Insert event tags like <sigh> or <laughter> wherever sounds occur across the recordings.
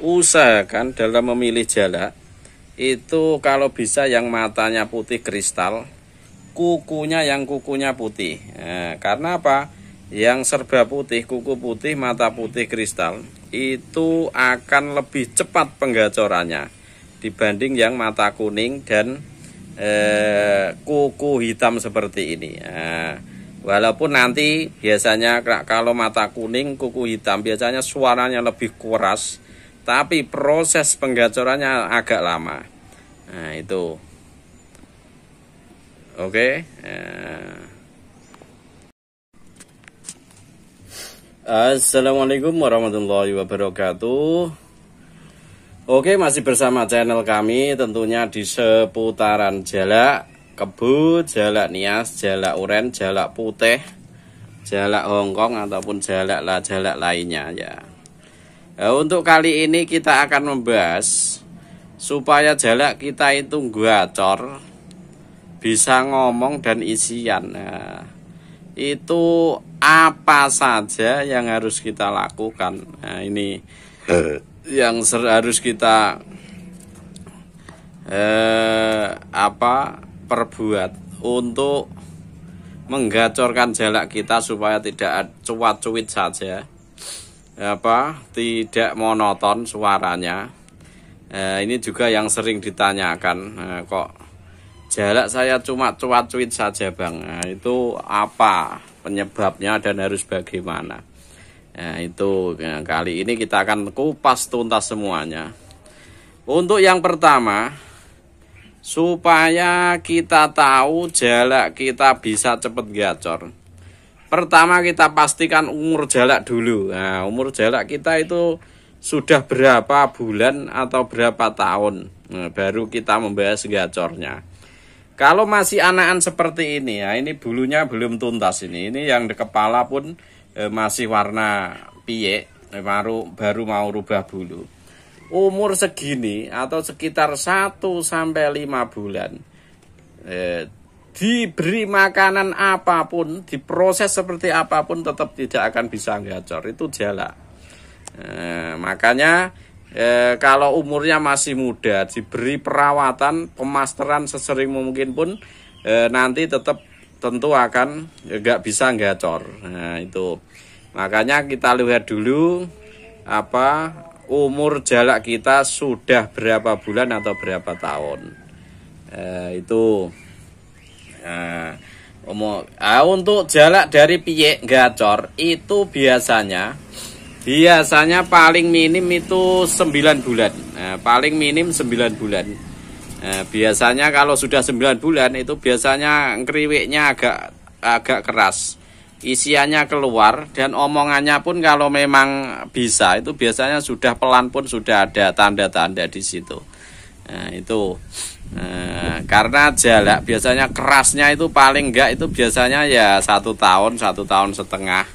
usahakan dalam memilih jalak itu kalau bisa yang matanya putih kristal, kukunya yang kukunya putih. Nah, karena apa? Yang serba putih, kuku putih, mata putih kristal itu akan lebih cepat penggacorannya dibanding yang mata kuning dan eh, kuku hitam seperti ini. Nah, walaupun nanti biasanya kalau mata kuning, kuku hitam biasanya suaranya lebih keras tapi proses penggacorannya agak lama. Nah, itu. Oke. Nah. Assalamualaikum warahmatullahi wabarakatuh. Oke, masih bersama channel kami tentunya di seputaran jalak kebut, jalak nias, jalak uren, jalak putih, jalak Hongkong ataupun jalak lah jalak lainnya ya. Nah, untuk kali ini kita akan membahas supaya jalak kita itu gacor, bisa ngomong dan isian. Nah, itu apa saja yang harus kita lakukan? Nah, ini <laughs> yang harus kita eh, apa perbuat untuk menggacorkan jalak kita supaya tidak cuat-cuit saja apa? Tidak monoton suaranya. Eh, ini juga yang sering ditanyakan eh, kok jalak saya cuma cuat-cuit saja bang? Nah, itu apa penyebabnya dan harus bagaimana? Nah, itu ya, kali ini kita akan kupas tuntas semuanya. Untuk yang pertama supaya kita tahu jalak kita bisa cepat gacor Pertama kita pastikan umur jalak dulu. Nah, umur jalak kita itu sudah berapa bulan atau berapa tahun. Nah, baru kita membahas gacornya. Kalau masih anakan seperti ini, ya ini bulunya belum tuntas ini. Ini yang di kepala pun eh, masih warna piye, eh, baru baru mau rubah bulu. Umur segini atau sekitar 1 sampai 5 bulan. Eh, diberi makanan apa pun, diproses seperti apa pun tetap tidak akan bisa gacor. Itu jala. Eh, makanya eh, kalau umurnya masih muda, diberi perawatan, pemasteran sesering mungkin pun eh, nanti tetap tentu akan nggak bisa gacor. Nah, itu. Makanya kita lihat dulu apa umur jalak kita sudah berapa bulan atau berapa tahun. Eh, itu Nah, nah, untuk jalak dari piye gacor itu biasanya biasanya paling minim itu 9 bulan. Nah, paling minim 9 bulan. Nah, biasanya kalau sudah 9 bulan itu biasanya kriwiknya agak agak keras. Isiannya keluar dan omongannya pun kalau memang bisa itu biasanya sudah pelan pun sudah ada tanda-tanda di situ. Nah, itu Nah, karena jalak biasanya kerasnya itu paling enggak itu biasanya ya satu tahun satu tahun setengah.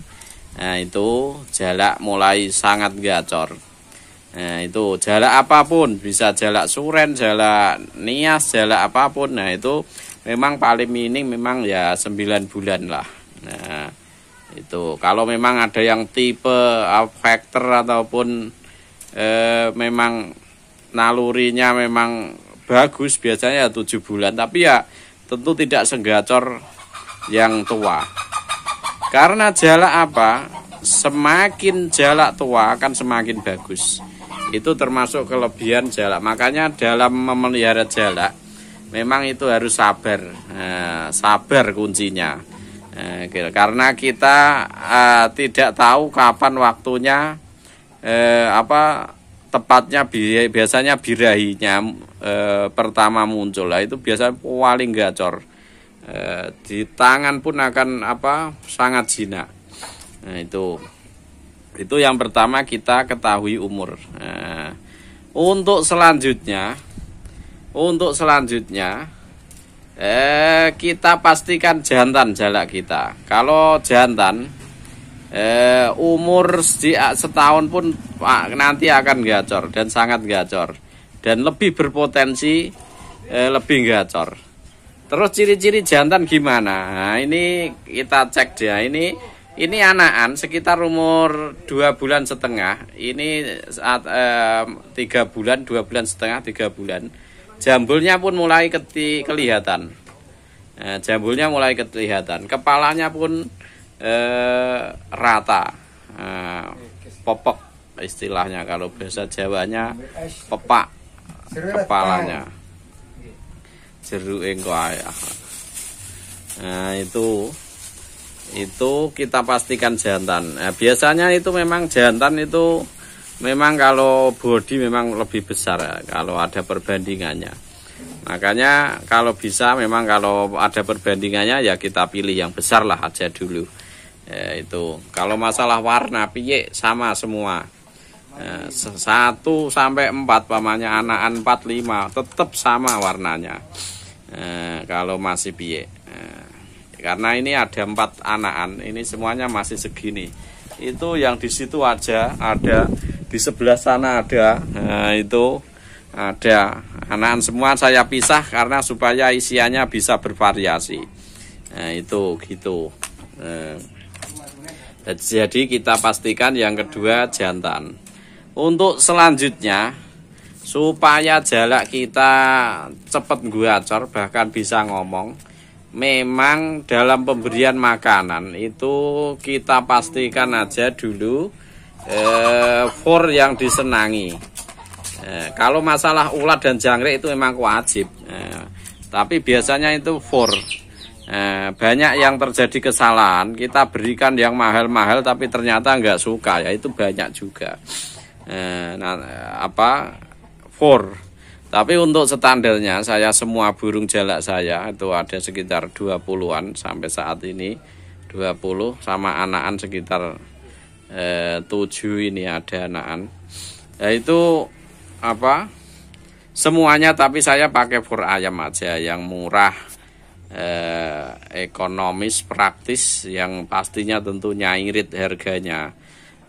Nah itu jalak mulai sangat gacor. Nah itu jalak apa pun bisa jalak suren, jalak nias, jalak apa pun. Nah itu memang paling minim memang ya 9 bulan lah. Nah itu kalau memang ada yang tipe factor ataupun eh, memang nalurinya memang bagus biasanya ya tujuh bulan tapi ya tentu tidak segacor yang tua. Karena jalak apa? Semakin jalak tua akan semakin bagus. Itu termasuk kelebihan jalak. Makanya dalam memelihara jalak memang itu harus sabar. Nah, sabar kuncinya. Nah, karena kita uh, tidak tahu kapan waktunya eh, apa tepatnya biasanya birahinya e, pertama muncul. Lah itu biasanya paling gacor. E, di tangan pun akan apa sangat jinak. Nah itu. Itu yang pertama kita ketahui umur. Nah, untuk selanjutnya untuk selanjutnya eh kita pastikan jantan jalak kita. Kalau jantan eh, umur setahun pun nanti akan gacor dan sangat gacor dan lebih berpotensi eh, lebih gacor. Terus ciri-ciri jantan gimana? Nah, ini kita cek dia. Ini ini anakan sekitar umur dua bulan setengah ini saat eh, tiga bulan dua bulan setengah tiga bulan jambulnya pun mulai keti kelihatan eh, jambulnya mulai kelihatan kepalanya pun eh, rata eh, popok istilahnya kalau bahasa Jawanya pepak kepalanya. Jeruk engko nah itu itu kita pastikan jantan. Nah, biasanya itu memang jantan itu memang kalau body memang lebih besar kalau ada perbandingannya. Makanya kalau bisa memang kalau ada perbandingannya ya kita pilih yang besar lah aja dulu. Ya, itu. Kalau masalah warna piye sama semua satu sampai empat pamannya anak empat lima. Tetap sama warnanya. Ya, kalau masih piye. Ya karena ini ada empat anakan ini semuanya masih segini. Itu yang di situ aja ada di sebelah sana ada nah, itu ada. Anakan semua saya pisah karena supaya isiannya bisa bervariasi. Nah, itu gitu. Nah, jadi kita pastikan yang kedua jantan untuk selanjutnya supaya jalak kita cepat guacor bahkan bisa ngomong memang dalam pemberian makanan itu kita pastikan aja dulu eh, for yang disenangi. Eh, kalau masalah ulat dan jangkrik itu memang wajib, eh, tapi biasanya itu for. Eh, banyak yang terjadi kesalahan kita berikan yang mahal-mahal tapi ternyata nggak suka ya itu banyak juga. Eh, nah apa for tapi untuk standarnya saya semua burung jalak saya itu ada sekitar 20-an sampai saat ini 20 sama anakan sekitar eh, 7 ini ada anakan. Ya itu apa? Semuanya tapi saya pakai fur ayam aja yang murah eh, ekonomis praktis yang pastinya tentunya irit harganya.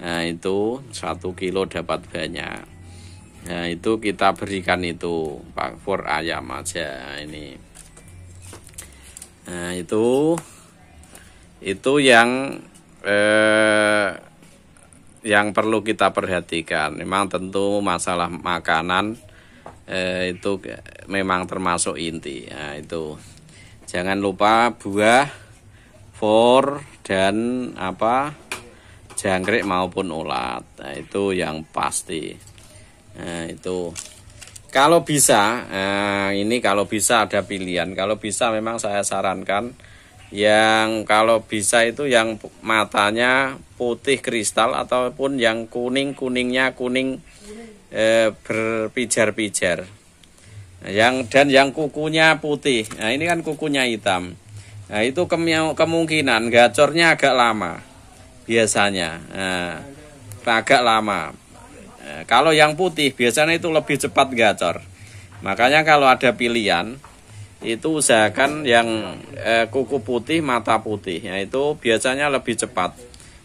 Nah, itu satu kilo dapat banyak. Nah, itu kita berikan itu Pak for ayam aja ini. Nah, itu itu yang eh, yang perlu kita perhatikan. Memang tentu masalah makanan eh, itu memang termasuk inti. Nah, itu jangan lupa buah, for dan apa jangkrik maupun ulat. Nah, itu yang pasti. Nah, itu kalau bisa, nah, ini kalau bisa ada pilihan. Kalau bisa memang saya sarankan yang kalau bisa itu yang matanya putih kristal ataupun yang kuning kuningnya kuning eh, berpijar-pijar. Yang dan yang kukunya putih. Nah ini kan kukunya hitam. Nah itu kemungkinan gacornya agak lama biasanya. Nah, agak lama. Eh, kalau yang putih biasanya itu lebih cepat gacor. Makanya kalau ada pilihan itu usahakan yang eh, kuku putih, mata putih. Ya, itu biasanya lebih cepat.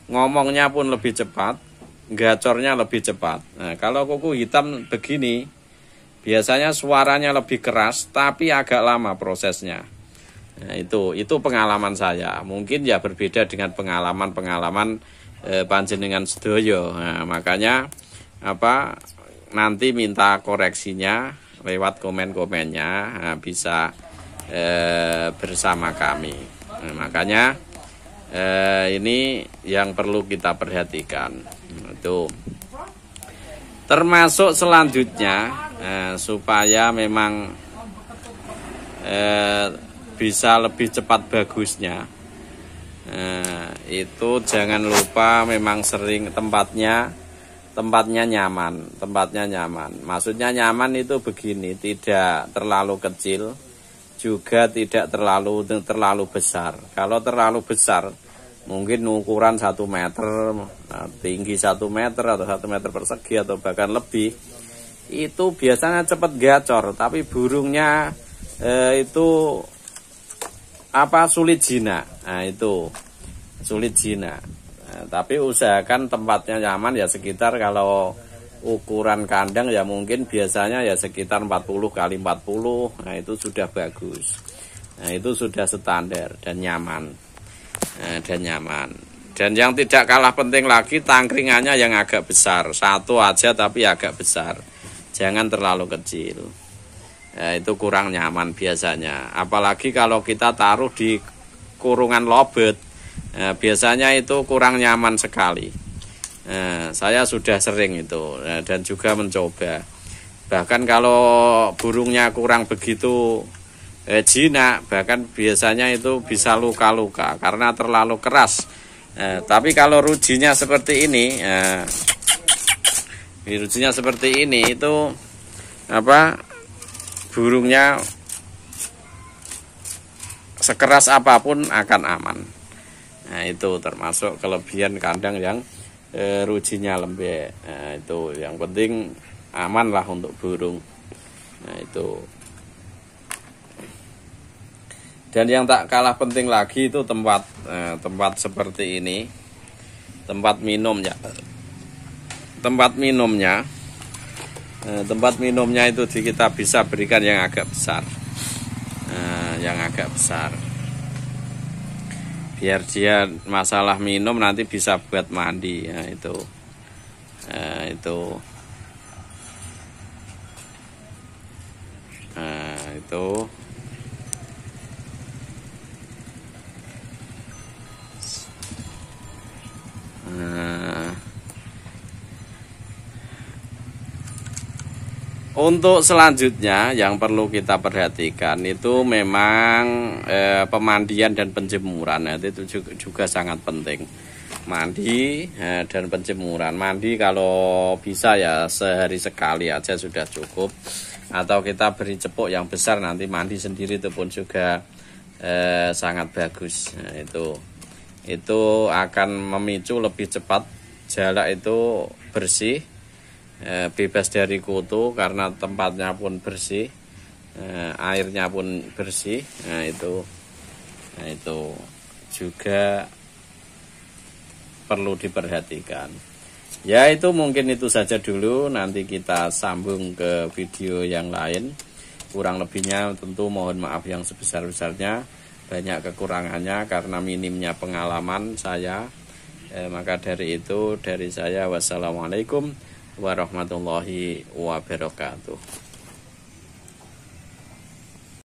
Ngomongnya pun lebih cepat, gacornya lebih cepat. Nah, kalau kuku hitam begini, biasanya suaranya lebih keras, tapi agak lama prosesnya. Nah, itu itu pengalaman saya. Mungkin ya berbeda dengan pengalaman-pengalaman eh, panjenengan sedoyo. Nah, makanya apa nanti minta koreksinya lewat komen-komennya nah, bisa eh, bersama kami. Nah, makanya eh, ini yang perlu kita perhatikan. Itu termasuk selanjutnya eh, supaya memang eh, bisa lebih cepat bagusnya. Eh, itu jangan lupa memang sering tempatnya tempatnya nyaman, tempatnya nyaman. Maksudnya nyaman itu begini, tidak terlalu kecil, juga tidak terlalu terlalu besar. Kalau terlalu besar, mungkin ukuran satu meter, nah, tinggi satu meter atau satu meter persegi atau bahkan lebih, itu biasanya cepat gacor. Tapi burungnya eh, itu apa sulit jinak. Nah itu. Sulit jinak. Nah, tapi usahakan tempatnya nyaman ya sekitar kalau ukuran kandang ya mungkin biasanya ya sekitar 40 kali 40 nah itu sudah bagus. Nah itu sudah standar dan nyaman. Nah, dan nyaman. Dan yang tidak kalah penting lagi tangkringannya yang agak besar. Satu aja tapi agak besar. Jangan terlalu kecil ya, itu kurang nyaman biasanya. Apalagi kalau kita taruh di kurungan lobet. Ya, biasanya itu kurang nyaman sekali. Ya, saya sudah sering itu ya, dan juga mencoba. Bahkan kalau burungnya kurang begitu eh, jinak bahkan biasanya itu bisa luka-luka karena terlalu keras. Eh, tapi kalau rujinya seperti ini eh, rujinya seperti ini itu apa burungnya sekeras apa pun akan aman. Nah itu termasuk kelebihan kandang yang eh, rujinya lembek. Nah, itu yang penting aman lah untuk burung. Nah itu. Dan yang tak kalah penting lagi itu tempat eh, tempat seperti ini. Tempat minum ya tempat minumnya eh, tempat minumnya itu kita bisa berikan yang agak besar. Eh, yang agak besar. Biar dia masalah minum nanti bisa buat mandi ya itu. Eh, itu. Nah itu Untuk selanjutnya yang perlu kita perhatikan itu memang eh, pemandian dan penjemuran nah, itu juga, juga sangat penting. Mandi eh, dan penjemuran. Mandi kalau bisa ya sehari sekali aja sudah cukup atau kita beri cepuk yang besar nanti mandi sendiri itu pun juga eh, sangat bagus nah, itu itu akan memicu lebih cepat jalak itu bersih eh, bebas dari kutu karena tempatnya pun bersih eh, airnya pun bersih. Nah itu nah itu juga perlu diperhatikan. Ya itu mungkin itu saja dulu. Nanti kita sambung ke video yang lain. Kurang lebihnya tentu mohon maaf yang sebesar-besarnya. Banyak kekurangannya karena minimnya pengalaman saya. Eh, maka dari itu dari saya wassalamualaikum warahmatullahi wabarakatuh